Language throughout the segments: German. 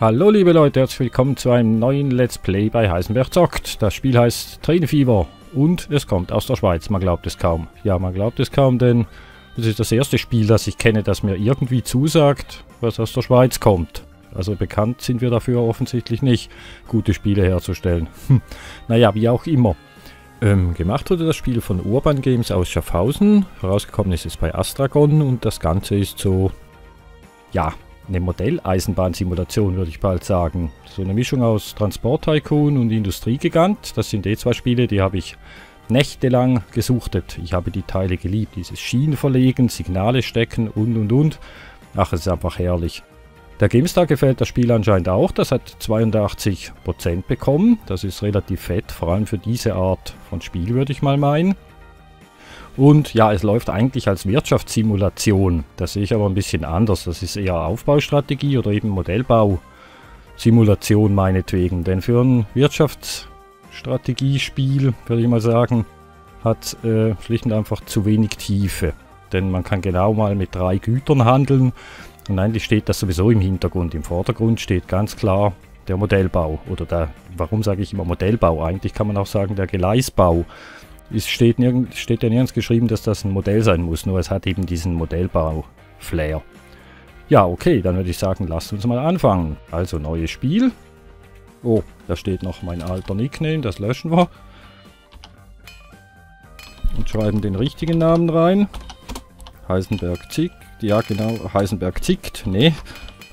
Hallo liebe Leute, herzlich willkommen zu einem neuen Let's Play bei Heisenberg Zockt. Das Spiel heißt Tränenfieber und es kommt aus der Schweiz, man glaubt es kaum. Ja, man glaubt es kaum, denn es ist das erste Spiel, das ich kenne, das mir irgendwie zusagt, was aus der Schweiz kommt. Also bekannt sind wir dafür offensichtlich nicht, gute Spiele herzustellen. Hm. Naja, wie auch immer. Ähm, gemacht wurde das Spiel von Urban Games aus Schaffhausen. Herausgekommen ist es bei Astragon und das Ganze ist so, ja, eine Modelleisenbahnsimulation, würde ich bald sagen. So eine Mischung aus Transport Tycoon und Industriegigant. Das sind eh zwei Spiele, die habe ich nächtelang gesuchtet. Ich habe die Teile geliebt. Dieses Schienen verlegen, Signale stecken und und und. Ach, es ist einfach herrlich. Der GameStar gefällt das Spiel anscheinend auch. Das hat 82% bekommen. Das ist relativ fett, vor allem für diese Art von Spiel, würde ich mal meinen. Und ja, es läuft eigentlich als Wirtschaftssimulation. Das sehe ich aber ein bisschen anders. Das ist eher Aufbaustrategie oder eben Modellbausimulation meinetwegen. Denn für ein Wirtschaftsstrategiespiel, würde ich mal sagen, hat äh, schlicht und einfach zu wenig Tiefe. Denn man kann genau mal mit drei Gütern handeln. Und eigentlich steht das sowieso im Hintergrund. Im Vordergrund steht ganz klar der Modellbau. Oder der, warum sage ich immer Modellbau? Eigentlich kann man auch sagen der Gleisbau. Es steht, steht ja nirgends geschrieben, dass das ein Modell sein muss, nur es hat eben diesen Modellbau-Flair. Ja, okay, dann würde ich sagen, lasst uns mal anfangen. Also, neues Spiel. Oh, da steht noch mein alter Nickname, das löschen wir. Und schreiben den richtigen Namen rein. Heisenberg zickt. Ja, genau, Heisenberg zickt. Nee,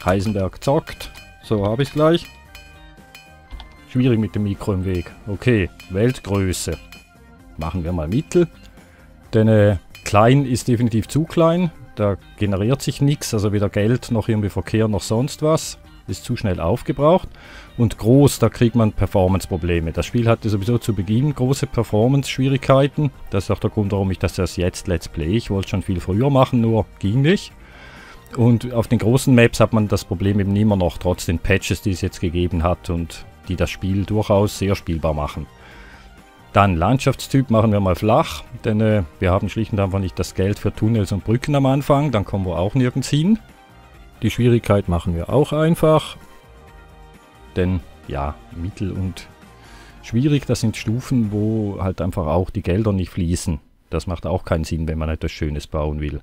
Heisenberg zockt. So, habe ich gleich. Schwierig mit dem Mikro im Weg. Okay, Weltgröße machen wir mal mittel. Denn äh, klein ist definitiv zu klein. Da generiert sich nichts, also weder Geld noch irgendwie Verkehr noch sonst was. Ist zu schnell aufgebraucht. Und groß, da kriegt man Performance-Probleme. Das Spiel hatte sowieso zu Beginn große Performance-Schwierigkeiten. Das ist auch der Grund, warum ich das erst jetzt Let's Play. Ich wollte schon viel früher machen, nur ging nicht. Und auf den großen Maps hat man das Problem eben immer noch, trotz den Patches, die es jetzt gegeben hat und die das Spiel durchaus sehr spielbar machen. Dann Landschaftstyp machen wir mal flach, denn äh, wir haben schlicht und einfach nicht das Geld für Tunnels und Brücken am Anfang, dann kommen wir auch nirgends hin. Die Schwierigkeit machen wir auch einfach, denn ja, mittel und schwierig, das sind Stufen, wo halt einfach auch die Gelder nicht fließen. Das macht auch keinen Sinn, wenn man etwas Schönes bauen will.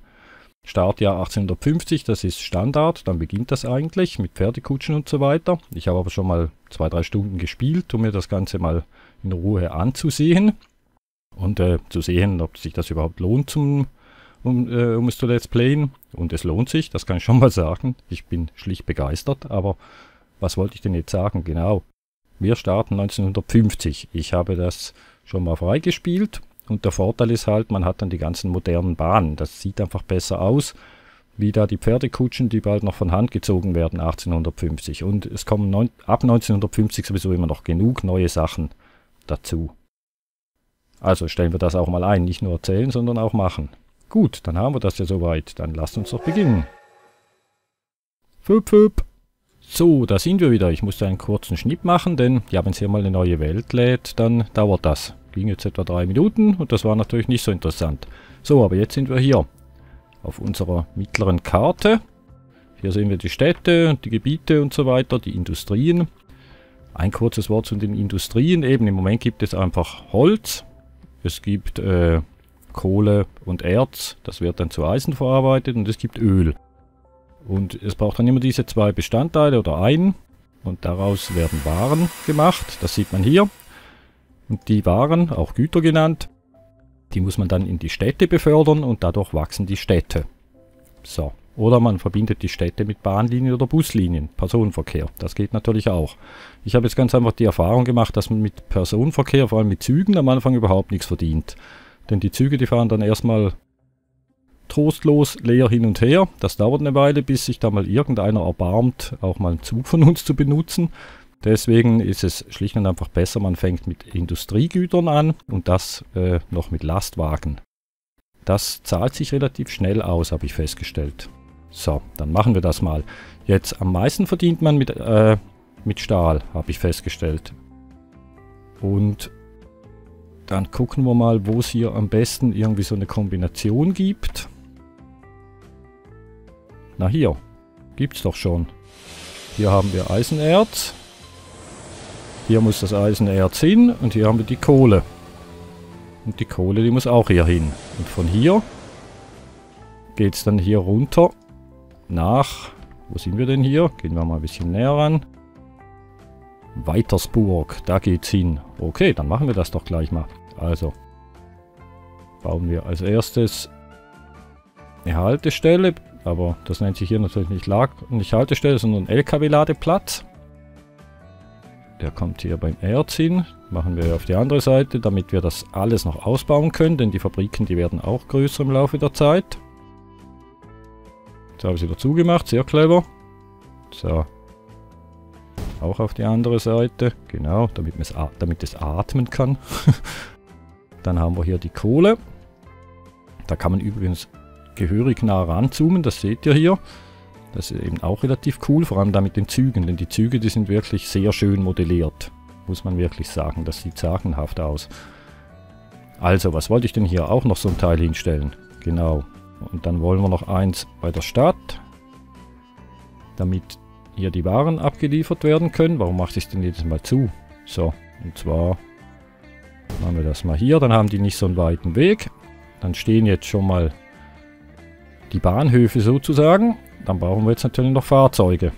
Startjahr 1850, das ist Standard, dann beginnt das eigentlich mit Pferdekutschen und so weiter. Ich habe aber schon mal zwei, drei Stunden gespielt, um mir das Ganze mal in Ruhe anzusehen und äh, zu sehen, ob sich das überhaupt lohnt, zum, um, äh, um es zu Let's Playen. Und es lohnt sich, das kann ich schon mal sagen. Ich bin schlicht begeistert, aber was wollte ich denn jetzt sagen? Genau. Wir starten 1950. Ich habe das schon mal freigespielt und der Vorteil ist halt, man hat dann die ganzen modernen Bahnen. Das sieht einfach besser aus, wie da die Pferdekutschen, die bald noch von Hand gezogen werden 1850. Und es kommen neun, ab 1950 sowieso immer noch genug neue Sachen dazu. Also stellen wir das auch mal ein, nicht nur erzählen, sondern auch machen. Gut, dann haben wir das ja soweit. Dann lasst uns doch beginnen. Füp, füp. So, da sind wir wieder. Ich musste einen kurzen Schnitt machen, denn ja, wenn es hier mal eine neue Welt lädt, dann dauert das. Ging jetzt etwa drei Minuten und das war natürlich nicht so interessant. So, aber jetzt sind wir hier auf unserer mittleren Karte. Hier sehen wir die Städte und die Gebiete und so weiter, die Industrien. Ein kurzes Wort zu den Industrien. Eben im Moment gibt es einfach Holz. Es gibt äh, Kohle und Erz. Das wird dann zu Eisen verarbeitet. Und es gibt Öl. Und es braucht dann immer diese zwei Bestandteile oder einen. Und daraus werden Waren gemacht. Das sieht man hier. Und die Waren, auch Güter genannt, die muss man dann in die Städte befördern und dadurch wachsen die Städte. So. Oder man verbindet die Städte mit Bahnlinien oder Buslinien, Personenverkehr. Das geht natürlich auch. Ich habe jetzt ganz einfach die Erfahrung gemacht, dass man mit Personenverkehr, vor allem mit Zügen, am Anfang überhaupt nichts verdient. Denn die Züge, die fahren dann erstmal trostlos leer hin und her. Das dauert eine Weile, bis sich da mal irgendeiner erbarmt, auch mal einen Zug von uns zu benutzen. Deswegen ist es schlicht und einfach besser, man fängt mit Industriegütern an und das äh, noch mit Lastwagen. Das zahlt sich relativ schnell aus, habe ich festgestellt. So, dann machen wir das mal. Jetzt am meisten verdient man mit, äh, mit Stahl, habe ich festgestellt. Und dann gucken wir mal, wo es hier am besten irgendwie so eine Kombination gibt. Na hier, gibt's doch schon. Hier haben wir Eisenerz. Hier muss das Eisenerz hin und hier haben wir die Kohle. Und die Kohle, die muss auch hier hin. Und von hier geht es dann hier runter nach... Wo sind wir denn hier? Gehen wir mal ein bisschen näher ran. Weitersburg, da geht's hin. Okay, dann machen wir das doch gleich mal. Also, bauen wir als erstes eine Haltestelle, aber das nennt sich hier natürlich nicht, Lag nicht Haltestelle, sondern LKW-Ladeplatz. Der kommt hier beim Erz hin. Machen wir auf die andere Seite, damit wir das alles noch ausbauen können, denn die Fabriken, die werden auch größer im Laufe der Zeit. Jetzt habe ich sie dazu gemacht, sehr clever. So. Auch auf die andere Seite, genau, damit, damit es atmen kann. Dann haben wir hier die Kohle. Da kann man übrigens gehörig nah ranzoomen, das seht ihr hier. Das ist eben auch relativ cool, vor allem da mit den Zügen, denn die Züge, die sind wirklich sehr schön modelliert. Muss man wirklich sagen, das sieht sagenhaft aus. Also, was wollte ich denn hier auch noch so ein Teil hinstellen? Genau. Und dann wollen wir noch eins bei der Stadt, damit hier die Waren abgeliefert werden können. Warum mache ich es denn jedes Mal zu? So, und zwar machen wir das mal hier, dann haben die nicht so einen weiten Weg. Dann stehen jetzt schon mal die Bahnhöfe sozusagen. Dann brauchen wir jetzt natürlich noch Fahrzeuge.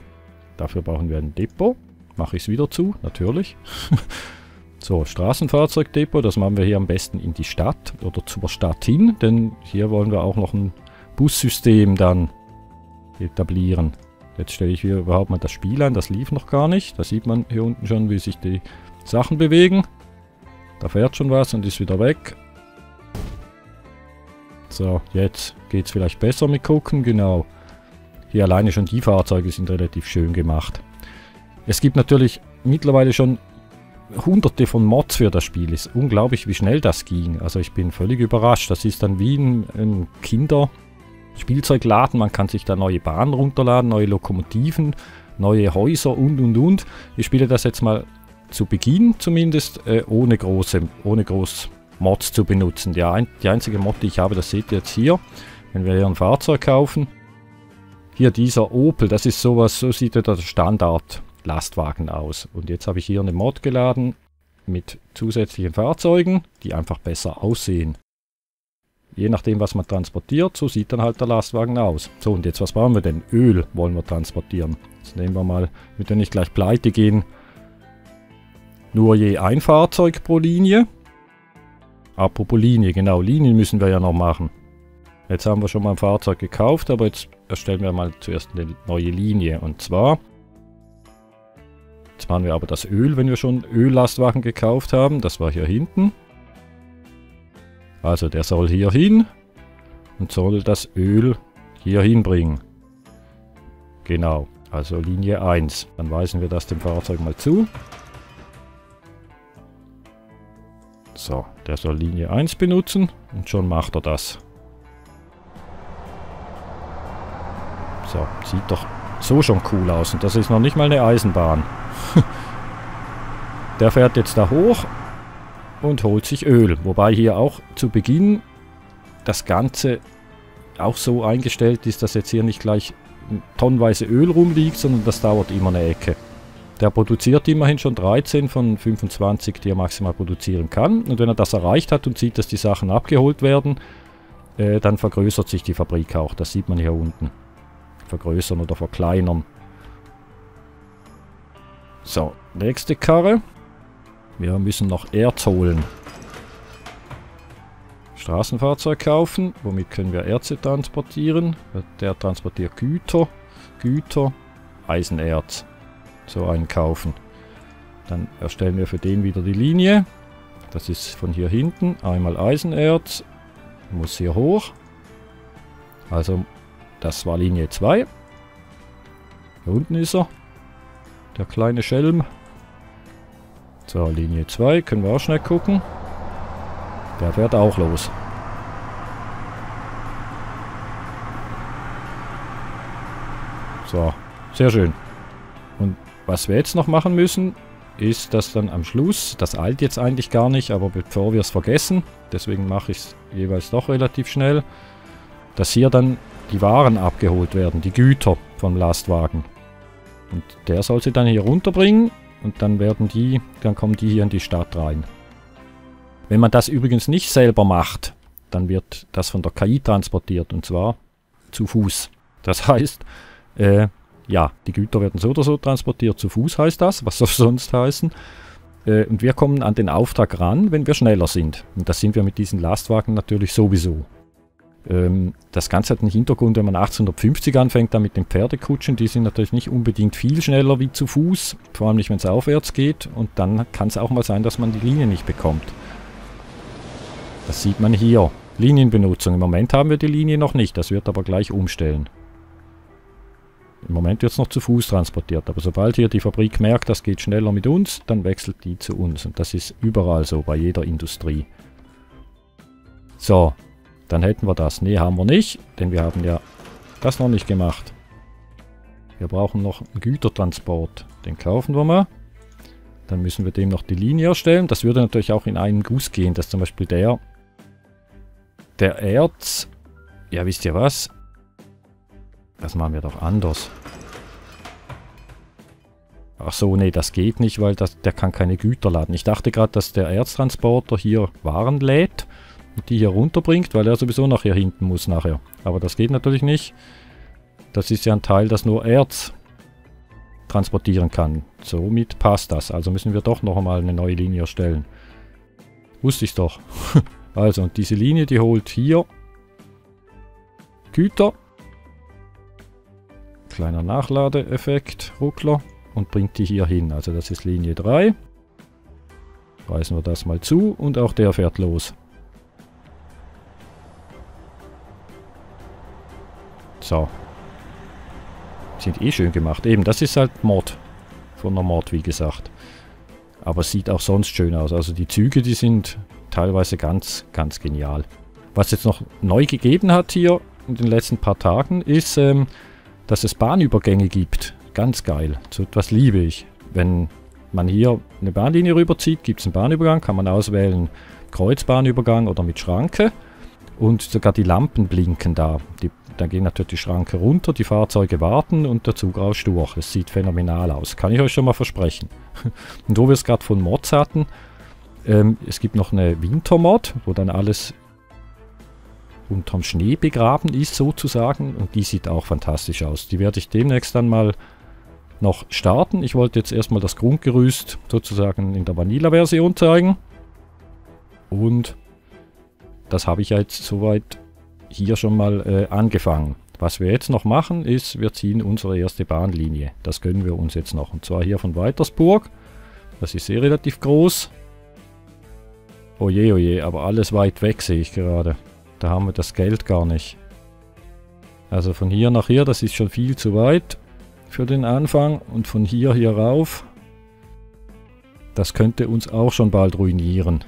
Dafür brauchen wir ein Depot. Mache ich es wieder zu, natürlich. so, Straßenfahrzeugdepot, das machen wir hier am besten in die Stadt oder zur Stadt hin, denn hier wollen wir auch noch ein Bussystem dann etablieren. Jetzt stelle ich hier überhaupt mal das Spiel ein, das lief noch gar nicht. Da sieht man hier unten schon, wie sich die Sachen bewegen. Da fährt schon was und ist wieder weg. So, jetzt geht es vielleicht besser mit gucken, genau. Hier alleine schon die Fahrzeuge sind relativ schön gemacht. Es gibt natürlich mittlerweile schon hunderte von Mods für das Spiel. Ist unglaublich, wie schnell das ging. Also ich bin völlig überrascht. Das ist dann wie ein, ein Kinder-Spielzeugladen. Man kann sich da neue Bahnen runterladen, neue Lokomotiven, neue Häuser und und und. Ich spiele das jetzt mal zu Beginn zumindest äh, ohne große, ohne groß Mods zu benutzen. Die, ein, die einzige Mod, die ich habe, das seht ihr jetzt hier. Wenn wir hier ein Fahrzeug kaufen. Hier dieser Opel, das ist sowas, so sieht der Standard Lastwagen aus. Und jetzt habe ich hier eine Mod geladen mit zusätzlichen Fahrzeugen, die einfach besser aussehen. Je nachdem, was man transportiert, so sieht dann halt der Lastwagen aus. So, und jetzt was brauchen wir denn? Öl wollen wir transportieren. Jetzt nehmen wir mal, damit wir nicht gleich pleite gehen, nur je ein Fahrzeug pro Linie. Apropos Linie, genau, Linien müssen wir ja noch machen. Jetzt haben wir schon mal ein Fahrzeug gekauft, aber jetzt erstellen wir mal zuerst eine neue Linie. Und zwar, jetzt machen wir aber das Öl, wenn wir schon Öllastwagen gekauft haben. Das war hier hinten. Also der soll hier hin und soll das Öl hier hinbringen. Genau, also Linie 1. Dann weisen wir das dem Fahrzeug mal zu. So, der soll Linie 1 benutzen und schon macht er das. So, sieht doch so schon cool aus und das ist noch nicht mal eine Eisenbahn. der fährt jetzt da hoch und holt sich Öl. Wobei hier auch zu Beginn das Ganze auch so eingestellt ist, dass jetzt hier nicht gleich tonnenweise Öl rumliegt, sondern das dauert immer eine Ecke. Der produziert immerhin schon 13 von 25, die er maximal produzieren kann. Und wenn er das erreicht hat und sieht, dass die Sachen abgeholt werden, äh, dann vergrößert sich die Fabrik auch. Das sieht man hier unten. Vergrößern oder verkleinern. So, nächste Karre. Wir müssen noch Erz holen. Straßenfahrzeug kaufen. Womit können wir Erze transportieren? Der transportiert Güter. Güter. Eisenerz so einen kaufen. Dann erstellen wir für den wieder die Linie. Das ist von hier hinten. Einmal Eisenerz. Muss hier hoch. Also das war Linie 2. Hier unten ist er. Der kleine Schelm. So, Linie 2. Können wir auch schnell gucken. Der fährt auch los. So, sehr schön. Und was wir jetzt noch machen müssen, ist, dass dann am Schluss, das eilt jetzt eigentlich gar nicht, aber bevor wir es vergessen, deswegen mache ich es jeweils doch relativ schnell, dass hier dann die Waren abgeholt werden, die Güter vom Lastwagen. Und der soll sie dann hier runterbringen und dann werden die, dann kommen die hier in die Stadt rein. Wenn man das übrigens nicht selber macht, dann wird das von der KI transportiert und zwar zu Fuß. Das heißt, äh, ja, die Güter werden so oder so transportiert zu Fuß heißt das, was soll sonst heißen. Äh, und wir kommen an den Auftrag ran, wenn wir schneller sind. Und das sind wir mit diesen Lastwagen natürlich sowieso. Ähm, das Ganze hat einen Hintergrund, wenn man 1850 anfängt, dann mit den Pferdekutschen, die sind natürlich nicht unbedingt viel schneller wie zu Fuß, vor allem nicht, wenn es aufwärts geht. Und dann kann es auch mal sein, dass man die Linie nicht bekommt. Das sieht man hier. Linienbenutzung. Im Moment haben wir die Linie noch nicht, das wird aber gleich umstellen. Im Moment wird es noch zu Fuß transportiert, aber sobald hier die Fabrik merkt, das geht schneller mit uns, dann wechselt die zu uns. Und das ist überall so, bei jeder Industrie. So, dann hätten wir das. Ne, haben wir nicht, denn wir haben ja das noch nicht gemacht. Wir brauchen noch einen Gütertransport. Den kaufen wir mal. Dann müssen wir dem noch die Linie erstellen. Das würde natürlich auch in einen Guss gehen, dass zum Beispiel der, der Erz, ja wisst ihr was, das machen wir doch anders. Ach so, nee, das geht nicht, weil das, der kann keine Güter laden. Ich dachte gerade, dass der Erztransporter hier Waren lädt und die hier runterbringt, weil er sowieso nachher hinten muss nachher. Aber das geht natürlich nicht. Das ist ja ein Teil, das nur Erz transportieren kann. Somit passt das. Also müssen wir doch noch einmal eine neue Linie erstellen. Wusste ich doch. also, und diese Linie, die holt hier Güter Kleiner Nachladeeffekt, Ruckler. Und bringt die hier hin. Also das ist Linie 3. Reißen wir das mal zu und auch der fährt los. So. Sind eh schön gemacht. Eben, das ist halt Mod. Von der Mod, wie gesagt. Aber sieht auch sonst schön aus. Also die Züge, die sind teilweise ganz, ganz genial. Was jetzt noch neu gegeben hat hier in den letzten paar Tagen, ist, ähm, dass es Bahnübergänge gibt. Ganz geil. So etwas liebe ich. Wenn man hier eine Bahnlinie rüberzieht, gibt es einen Bahnübergang, kann man auswählen Kreuzbahnübergang oder mit Schranke. Und sogar die Lampen blinken da. Die, dann gehen natürlich die Schranke runter, die Fahrzeuge warten und der Zug rauscht durch. Es sieht phänomenal aus. Kann ich euch schon mal versprechen. und wo wir es gerade von Mods hatten, ähm, es gibt noch eine Wintermod, wo dann alles unterm Schnee begraben ist sozusagen. Und die sieht auch fantastisch aus. Die werde ich demnächst dann mal noch starten. Ich wollte jetzt erstmal das Grundgerüst sozusagen in der Vanilla-Version zeigen. Und das habe ich ja jetzt soweit hier schon mal äh, angefangen. Was wir jetzt noch machen ist, wir ziehen unsere erste Bahnlinie. Das gönnen wir uns jetzt noch. Und zwar hier von Weitersburg. Das ist sehr relativ groß. Oje, oje, aber alles weit weg sehe ich gerade. Da haben wir das Geld gar nicht. Also von hier nach hier, das ist schon viel zu weit für den Anfang. Und von hier hier rauf, das könnte uns auch schon bald ruinieren.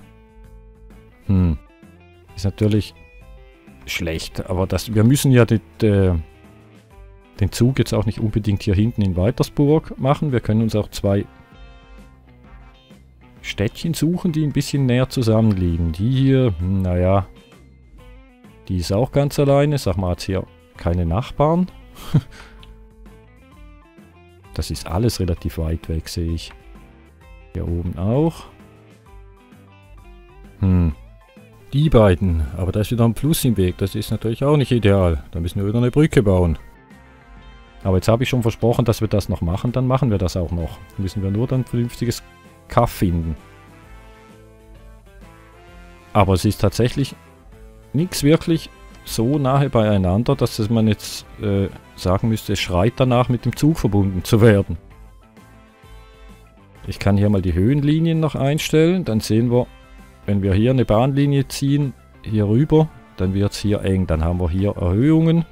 Hm. Ist natürlich schlecht, aber das, wir müssen ja die, die, den Zug jetzt auch nicht unbedingt hier hinten in Weitersburg machen. Wir können uns auch zwei Städtchen suchen, die ein bisschen näher zusammenliegen. Die hier, hm, naja, die ist auch ganz alleine. Sag mal, hat hier keine Nachbarn. das ist alles relativ weit weg, sehe ich. Hier oben auch. Hm. Die beiden. Aber da ist wieder ein Plus im Weg. Das ist natürlich auch nicht ideal. Da müssen wir wieder eine Brücke bauen. Aber jetzt habe ich schon versprochen, dass wir das noch machen. Dann machen wir das auch noch. Müssen wir nur dann ein vernünftiges Kaff finden. Aber es ist tatsächlich nichts wirklich so nahe beieinander, dass man jetzt äh, sagen müsste, es schreit danach, mit dem Zug verbunden zu werden. Ich kann hier mal die Höhenlinien noch einstellen, dann sehen wir, wenn wir hier eine Bahnlinie ziehen, hier rüber, dann wird es hier eng. Dann haben wir hier Erhöhungen.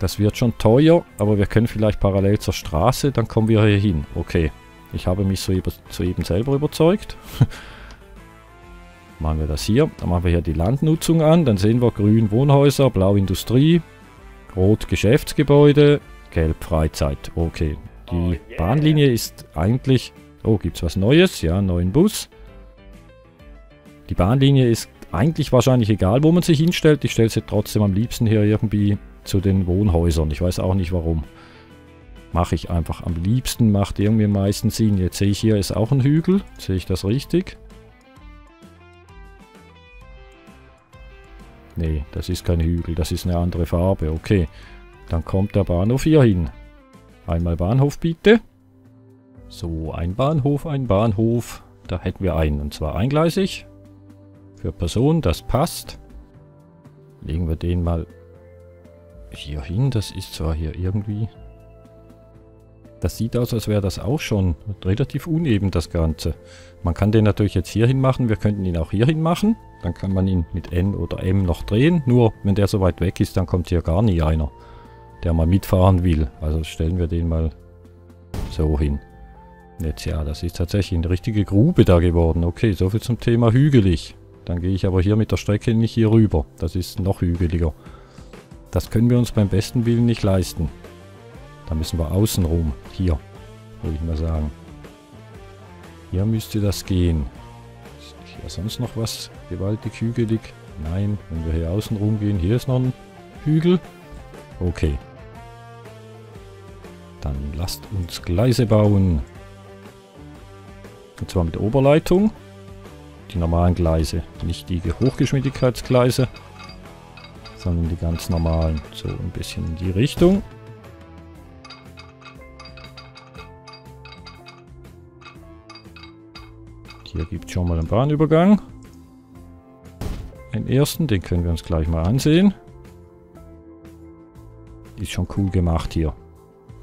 Das wird schon teuer, aber wir können vielleicht parallel zur Straße, dann kommen wir hier hin. Okay, ich habe mich soeben, soeben selber überzeugt. Machen wir das hier. Dann machen wir hier die Landnutzung an. Dann sehen wir grün Wohnhäuser, blau Industrie, rot Geschäftsgebäude, gelb Freizeit. Okay. Die oh, yeah. Bahnlinie ist eigentlich... Oh, gibt es was Neues? Ja, neuen Bus. Die Bahnlinie ist eigentlich wahrscheinlich egal, wo man sich hinstellt. Ich stelle sie trotzdem am liebsten hier irgendwie zu den Wohnhäusern. Ich weiß auch nicht warum. Mache ich einfach am liebsten, macht irgendwie am meisten Sinn. Jetzt sehe ich hier ist auch ein Hügel. Sehe ich das richtig? Nee, das ist kein Hügel, das ist eine andere Farbe. Okay, dann kommt der Bahnhof hier hin. Einmal Bahnhof bitte. So, ein Bahnhof, ein Bahnhof. Da hätten wir einen, und zwar eingleisig. Für Personen, das passt. Legen wir den mal hier hin. Das ist zwar hier irgendwie... Das sieht aus, als wäre das auch schon relativ uneben, das Ganze. Man kann den natürlich jetzt hier hin machen. Wir könnten ihn auch hier hin machen. Dann kann man ihn mit N oder M noch drehen. Nur, wenn der so weit weg ist, dann kommt hier gar nie einer, der mal mitfahren will. Also stellen wir den mal so hin. Jetzt ja, das ist tatsächlich eine richtige Grube da geworden. Okay, soviel zum Thema hügelig. Dann gehe ich aber hier mit der Strecke nicht hier rüber. Das ist noch hügeliger. Das können wir uns beim besten Willen nicht leisten. Da müssen wir außen rum. Hier, würde ich mal sagen. Hier müsste das gehen. Ist hier sonst noch was gewaltig hügelig? Nein, wenn wir hier außen rum gehen, hier ist noch ein Hügel. Okay. Dann lasst uns Gleise bauen. Und zwar mit Oberleitung. Die normalen Gleise, nicht die Hochgeschwindigkeitsgleise, sondern die ganz normalen. So ein bisschen in die Richtung. Hier gibt es schon mal einen Bahnübergang. Den ersten, den können wir uns gleich mal ansehen. Ist schon cool gemacht hier.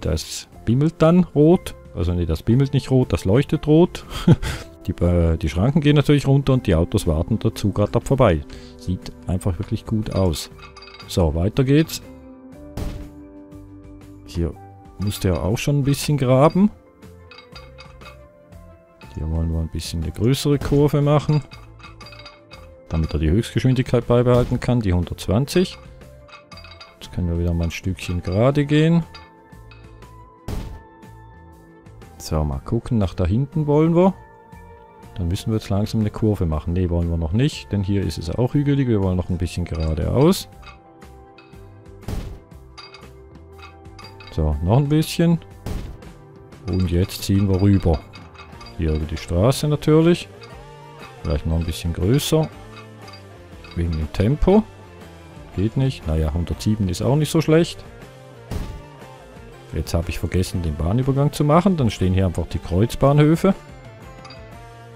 Das bimmelt dann rot. Also nee, das bimmelt nicht rot, das leuchtet rot. die, äh, die Schranken gehen natürlich runter und die Autos warten dazu gerade ab vorbei. Sieht einfach wirklich gut aus. So, weiter geht's. Hier musste er auch schon ein bisschen graben. Hier wollen wir ein bisschen eine größere Kurve machen. Damit er die Höchstgeschwindigkeit beibehalten kann, die 120. Jetzt können wir wieder mal ein Stückchen gerade gehen. So, mal gucken. Nach da hinten wollen wir. Dann müssen wir jetzt langsam eine Kurve machen. Ne, wollen wir noch nicht, denn hier ist es auch hügelig. Wir wollen noch ein bisschen geradeaus. So, noch ein bisschen. Und jetzt ziehen wir rüber. Hier über die Straße natürlich. Vielleicht noch ein bisschen größer. Wegen dem Tempo. Geht nicht. Naja, 107 ist auch nicht so schlecht. Jetzt habe ich vergessen, den Bahnübergang zu machen. Dann stehen hier einfach die Kreuzbahnhöfe.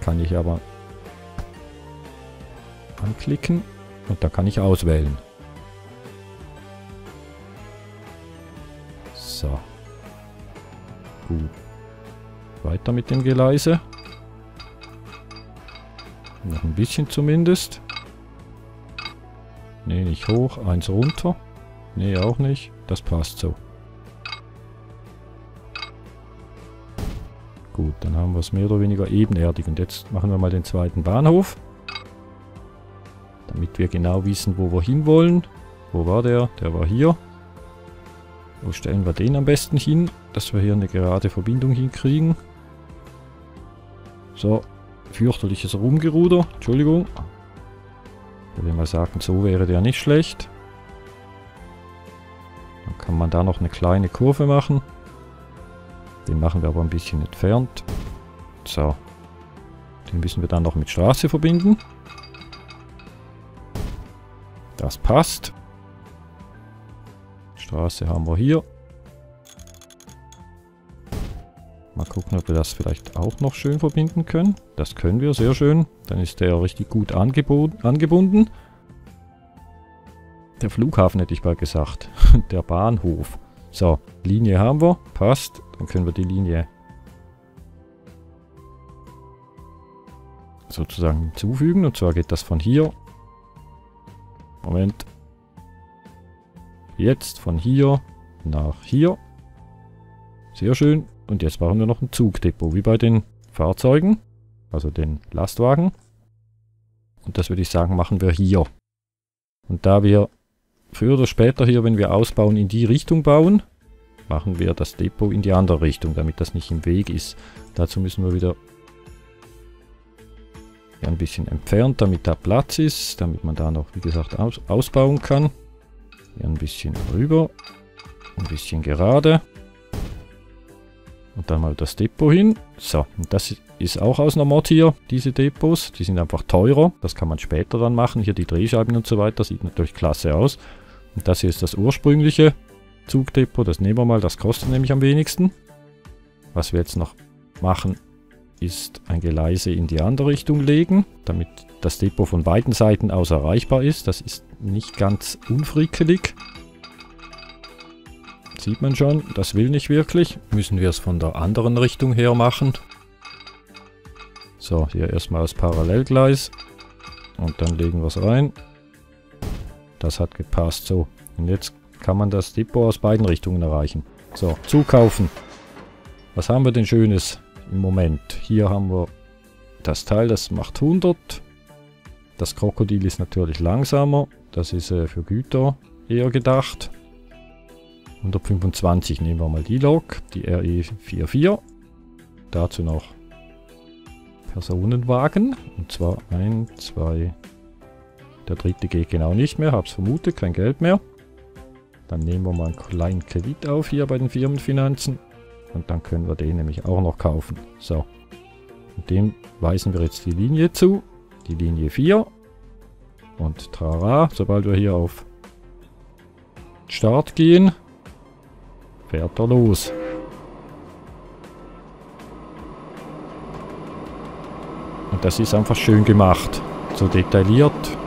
Kann ich aber anklicken. Und da kann ich auswählen. So. Gut. Weiter mit dem Geleise. Noch ein bisschen zumindest. Ne, nicht hoch. Eins runter. Ne, auch nicht. Das passt so. Gut, dann haben wir es mehr oder weniger ebenerdig. Und jetzt machen wir mal den zweiten Bahnhof. Damit wir genau wissen, wo wir hinwollen. Wo war der? Der war hier. Wo stellen wir den am besten hin, dass wir hier eine gerade Verbindung hinkriegen. So, fürchterliches Rumgeruder. Entschuldigung. Ich würde mal sagen, so wäre der nicht schlecht. Dann kann man da noch eine kleine Kurve machen. Den machen wir aber ein bisschen entfernt. So. Den müssen wir dann noch mit Straße verbinden. Das passt. Straße haben wir hier. Mal gucken, ob wir das vielleicht auch noch schön verbinden können. Das können wir, sehr schön. Dann ist der richtig gut angebunden. Der Flughafen hätte ich mal gesagt. der Bahnhof. So, Linie haben wir. Passt. Dann können wir die Linie sozusagen hinzufügen. Und zwar geht das von hier. Moment. Jetzt von hier nach hier. Sehr schön. Und jetzt brauchen wir noch ein Zugdepot, wie bei den Fahrzeugen. Also den Lastwagen. Und das würde ich sagen, machen wir hier. Und da wir früher oder später hier, wenn wir ausbauen, in die Richtung bauen, machen wir das Depot in die andere Richtung, damit das nicht im Weg ist. Dazu müssen wir wieder ein bisschen entfernt, damit da Platz ist, damit man da noch, wie gesagt, aus ausbauen kann. Hier ein bisschen rüber, ein bisschen gerade. Und dann mal das Depot hin. So, und das ist auch aus einer Mod hier, diese Depots. Die sind einfach teurer. Das kann man später dann machen. Hier die Drehscheiben und so weiter. Sieht natürlich klasse aus. Und das hier ist das ursprüngliche Zugdepot. Das nehmen wir mal. Das kostet nämlich am wenigsten. Was wir jetzt noch machen, ist ein Geleise in die andere Richtung legen, damit das Depot von beiden Seiten aus erreichbar ist. Das ist nicht ganz unfrickelig. Sieht man schon, das will nicht wirklich. Müssen wir es von der anderen Richtung her machen. So, hier erstmal das Parallelgleis. Und dann legen wir es rein. Das hat gepasst. So, und jetzt kann man das Depot aus beiden Richtungen erreichen. So, zukaufen. Was haben wir denn Schönes im Moment? Hier haben wir das Teil, das macht 100. Das Krokodil ist natürlich langsamer. Das ist äh, für Güter eher gedacht. 125 nehmen wir mal die Lok, die RE44. Dazu noch Personenwagen. Und zwar 1, 2. Der dritte geht genau nicht mehr, hab's vermutet, kein Geld mehr. Dann nehmen wir mal einen kleinen Kredit auf hier bei den Firmenfinanzen. Und dann können wir den nämlich auch noch kaufen. So. Und dem weisen wir jetzt die Linie zu. Die Linie 4. Und trara, sobald wir hier auf Start gehen, fährt er los. Und das ist einfach schön gemacht. So detailliert.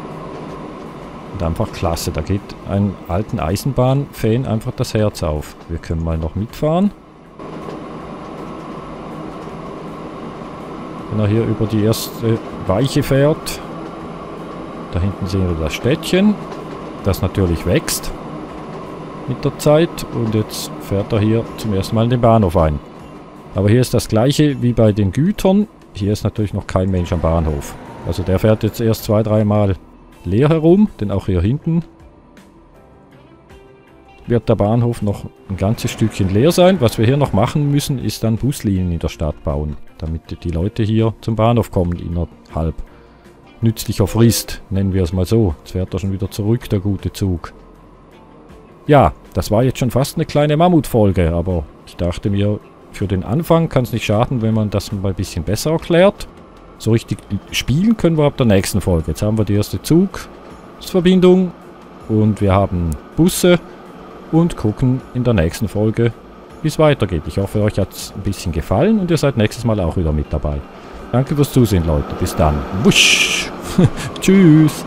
Einfach klasse. Da geht einem alten Eisenbahnfan einfach das Herz auf. Wir können mal noch mitfahren. Wenn er hier über die erste Weiche fährt. Da hinten sehen wir das Städtchen, das natürlich wächst mit der Zeit. Und jetzt fährt er hier zum ersten Mal in den Bahnhof ein. Aber hier ist das gleiche wie bei den Gütern. Hier ist natürlich noch kein Mensch am Bahnhof. Also der fährt jetzt erst zwei, dreimal leer herum, denn auch hier hinten wird der Bahnhof noch ein ganzes Stückchen leer sein. Was wir hier noch machen müssen, ist dann Buslinien in der Stadt bauen, damit die Leute hier zum Bahnhof kommen innerhalb nützlicher Frist, nennen wir es mal so. Jetzt fährt er schon wieder zurück, der gute Zug. Ja, das war jetzt schon fast eine kleine Mammutfolge, aber ich dachte mir, für den Anfang kann es nicht schaden, wenn man das mal ein bisschen besser erklärt. So richtig spielen können wir ab der nächsten Folge. Jetzt haben wir die erste Zugverbindung und wir haben Busse und gucken in der nächsten Folge, wie es weitergeht. Ich hoffe, euch hat es ein bisschen gefallen und ihr seid nächstes Mal auch wieder mit dabei. Danke fürs Zusehen, Leute. Bis dann. Wusch. Tschüss.